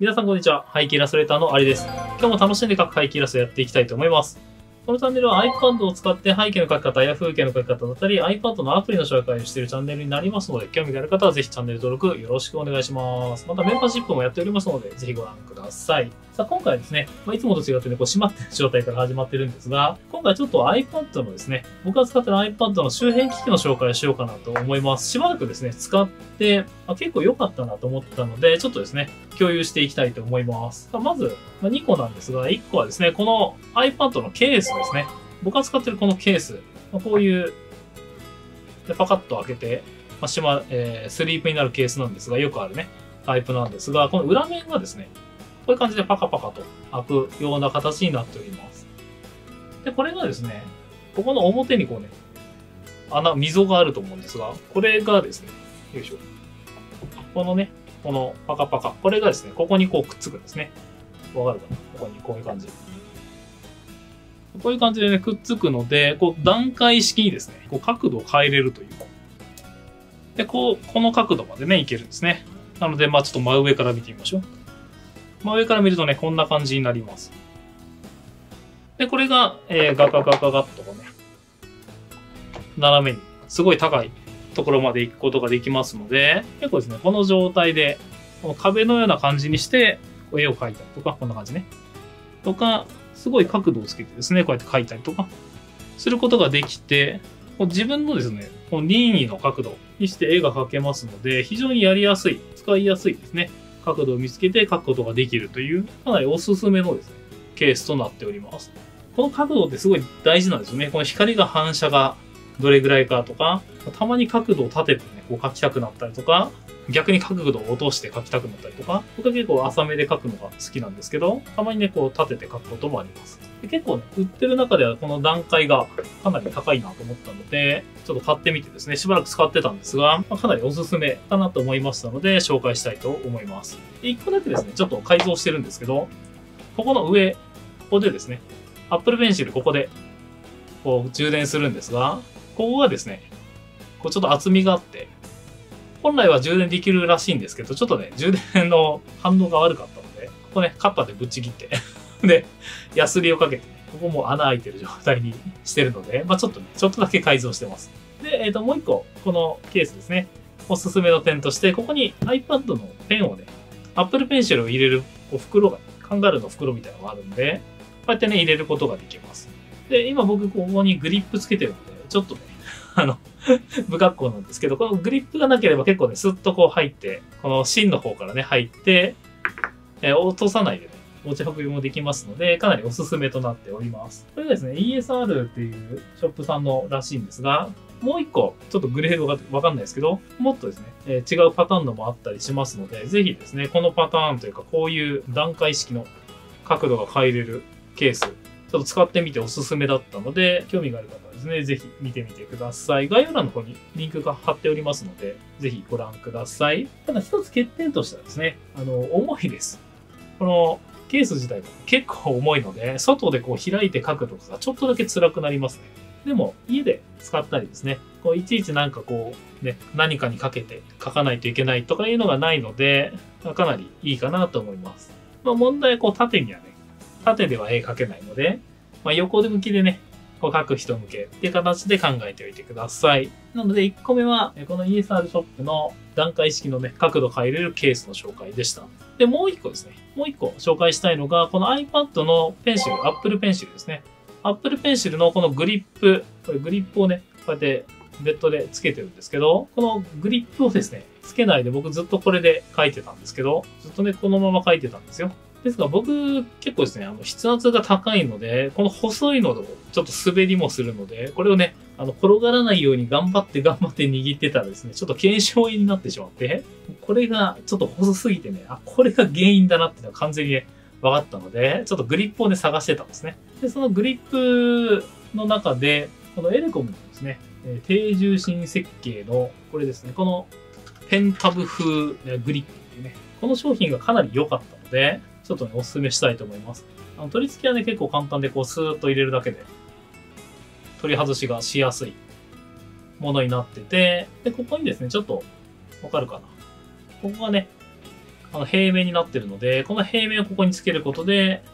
皆さんこんにちは。背景イラストレーターのありです。今日も楽しんで描く背景イラストやっていきたいと思います。このチャンネルは iPad を使って背景の描き方や風景の描き方だったり、iPad のアプリの紹介をしているチャンネルになりますので、興味がある方はぜひチャンネル登録よろしくお願いします。またメンバーシップもやっておりますので、ぜひご覧ください。さあ、今回ですね、まあ、いつもと違ってね、こう閉まってる状態から始まってるんですが、今回ちょっと iPad のですね、僕が使ってる iPad の周辺機器の紹介をしようかなと思います。しばらくですね、使って、まあ、結構良かったなと思ったので、ちょっとですね、共有していきたいと思います。まず、まあ、2個なんですが、1個はですね、この iPad のケースですね。僕が使ってるこのケース、ま、こういう、でパカッと開けて、まあ、しま、えー、スリープになるケースなんですが、よくあるね、タイプなんですが、この裏面がですね、こういう感じでパカパカと開くような形になっております。で、これがですね、ここの表にこうね、穴、溝があると思うんですが、これがですね、よいしょ。このね、このパカパカ、これがですね、ここにこうくっつくんですね。わかるかな？ここにこういう感じ。こういう感じでね、くっつくので、こう段階式にですね、こう角度を変えれるという。で、こう、この角度までね、いけるんですね。なので、まあちょっと真上から見てみましょう。真上から見るとね、こんな感じになります。で、これが、えー、ガガガガガッとね、斜めに、すごい高いところまで行くことができますので、結構ですね、この状態で、この壁のような感じにして、絵を描いたりとか、こんな感じね。とか、すごい角度をつけてですね、こうやって描いたりとか、することができて、自分のですね、この任意の角度にして絵が描けますので、非常にやりやすい、使いやすいですね。角度を見つけて描くことができるという、かなりおすすめのですね、ケースとなっております。この角度ってすごい大事なんですよね。この光が反射がどれぐらいかとか、たまに角度を立ててね、こう描きたくなったりとか、逆に角度を落として描きたくなったりとか、僕は結構浅めで描くのが好きなんですけど、たまにね、こう立てて描くこともあります。で結構ね、売ってる中ではこの段階がかなり高いなと思ったので、ちょっと買ってみてですね、しばらく使ってたんですが、まあ、かなりおすすめかなと思いましたので、紹介したいと思います。で、1個だけですね、ちょっと改造してるんですけど、ここの上、ここでですね、Apple Pencil ここで、こう充電するんですが、ここがですね、こうちょっと厚みがあって、本来は充電できるらしいんですけど、ちょっとね、充電の反応が悪かったので、ここね、カッターでぶっちぎって で、ヤスリをかけて、ね、ここも穴開いてる状態にしてるので、まあちょっとね、ちょっとだけ改造してます。で、えっ、ー、と、もう一個、このケースですね。おすすめの点として、ここに iPad のペンをね、Apple Pencil を入れる袋が、カンガルーの袋みたいなのがあるんで、こうやってね、入れることができます。で、今僕ここにグリップつけてるの、ちょっとね、あの、不格好なんですけど、このグリップがなければ結構ね、スッとこう入って、この芯の方からね、入って、えー、落とさないでね、持ち運びもできますので、かなりおすすめとなっております。これがですね、ESR っていうショップさんのらしいんですが、もう一個、ちょっとグレードがわかんないですけど、もっとですね、えー、違うパターンのもあったりしますので、ぜひですね、このパターンというか、こういう段階式の角度が変えれるケース、ちょっと使ってみておすすめだったので、興味がある方ですね、ぜひ見てみてください。概要欄の方にリンクが貼っておりますので、ぜひご覧ください。ただ一つ欠点としてはですね、あの、重いです。このケース自体が結構重いので、外でこう開いて書くとかがちょっとだけ辛くなりますね。でも、家で使ったりですね、こういちいちなんかこう、ね、何かにかけて書かないといけないとかいうのがないので、かなりいいかなと思います。まあ問題はこう縦にはね、縦では絵描けないので、まあ、横向きでね、こう書く人向けっていう形で考えておいてください。なので1個目は、この ESR ショップの段階式のね、角度変えれるケースの紹介でした。で、もう1個ですね。もう1個紹介したいのが、この iPad のペンシル、Apple Pencil ですね。Apple Pencil のこのグリップ、これグリップをね、こうやってベッドでつけてるんですけど、このグリップをですね、つけないで僕ずっとこれで書いてたんですけど、ずっとね、このまま書いてたんですよ。ですが僕結構ですね、あの筆圧が高いので、この細いのをちょっと滑りもするので、これをね、あの転がらないように頑張って頑張って握ってたらですね、ちょっと検証炎になってしまって、これがちょっと細すぎてね、あ、これが原因だなっていうのは完全にね、分かったので、ちょっとグリップをね、探してたんですね。で、そのグリップの中で、このエレコムのですね、低重心設計の、これですね、このペンタブ風グリップっていうね、この商品がかなり良かったので、ちょっとね、お勧めしたいと思います。あの取り付けはね、結構簡単で、こう、スーッと入れるだけで、取り外しがしやすいものになってて、で、ここにですね、ちょっと、わかるかなここがね、あの平面になってるので、この平面をここにつけることで、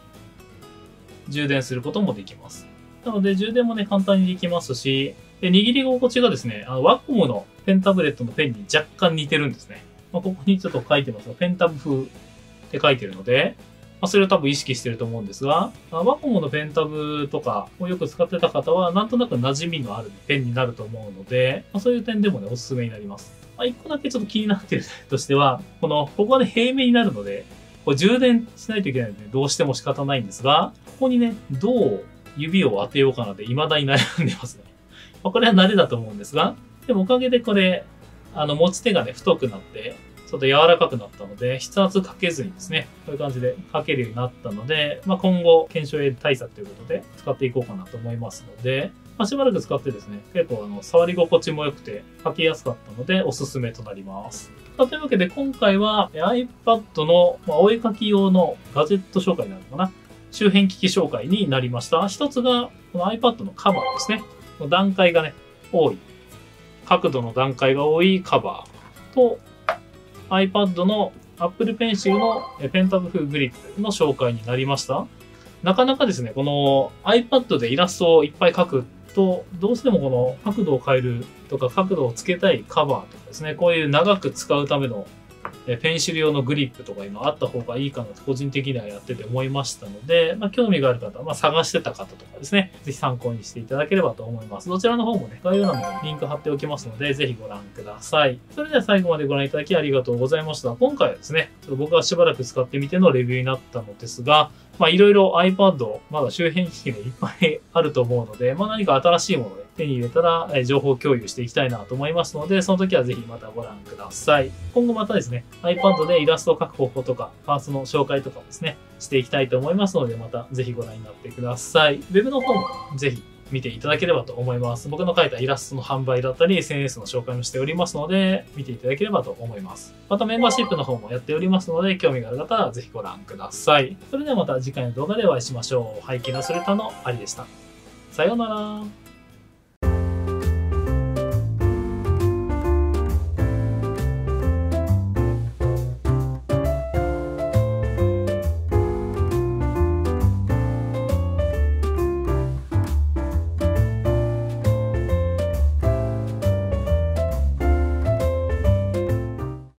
充電することもできます。なので、充電もね、簡単にできますし、で握り心地がですね、あのワコムのペンタブレットのペンに若干似てるんですね。まあ、ここにちょっと書いてますが、ペンタブ風って書いてるので、まあ、それを多分意識してると思うんですが、ワコモのペンタブとかをよく使ってた方は、なんとなく馴染みのあるペンになると思うので、まあ、そういう点でもね、おすすめになります。まあ、一個だけちょっと気になってる点としては、この、ここはね、平面になるので、これ充電しないといけないので、どうしても仕方ないんですが、ここにね、どう指を当てようかなって未だに悩んでますね。まあ、これは慣れだと思うんですが、でもおかげでこれ、あの、持ち手がね、太くなって、ょっと柔らかくなったので、筆圧かけずにですね、こういう感じで書けるようになったので、まあ、今後、検証対策ということで使っていこうかなと思いますので、まあ、しばらく使ってですね、結構あの、触り心地も良くて書きやすかったので、おすすめとなります。というわけで、今回は iPad の、まお絵かき用のガジェット紹介になるのかな？周辺機器紹介になりました。一つが、この iPad のカバーですね。段階がね、多い。角度の段階が多いカバーと、iPad の Apple Pencil のペンタブ風グリップの紹介になりました。なかなかですね、この iPad でイラストをいっぱい描くと、どうしてもこの角度を変えるとか角度をつけたいカバーとかですね、こういう長く使うためのペンシル用のグリップとかいうのあった方がいいかなと個人的にはやってて思いましたので、まあ、興味がある方は、まあ、探してた方とかですね、ぜひ参考にしていただければと思います。どちらの方もね、概要欄のリンク貼っておきますので、ぜひご覧ください。それでは最後までご覧いただきありがとうございました。今回はですね、ちょっと僕がしばらく使ってみてのレビューになったのですが、まあいろいろ iPad、まだ周辺機器がいっぱいあると思うので、まあ何か新しいもので手に入れたら、え情報共有していきたいなと思いますので、その時はぜひまたご覧ください。今後またですね、iPad でイラストを描く方法とか、パーツの紹介とかもですね、していきたいと思いますので、またぜひご覧になってください。Web の方もぜひ見ていただければと思います。僕の描いたイラストの販売だったり、SNS の紹介もしておりますので、見ていただければと思います。またメンバーシップの方もやっておりますので、興味がある方はぜひご覧ください。それではまた次回の動画でお会いしましょう。背景のスレタのありでした。さようなら。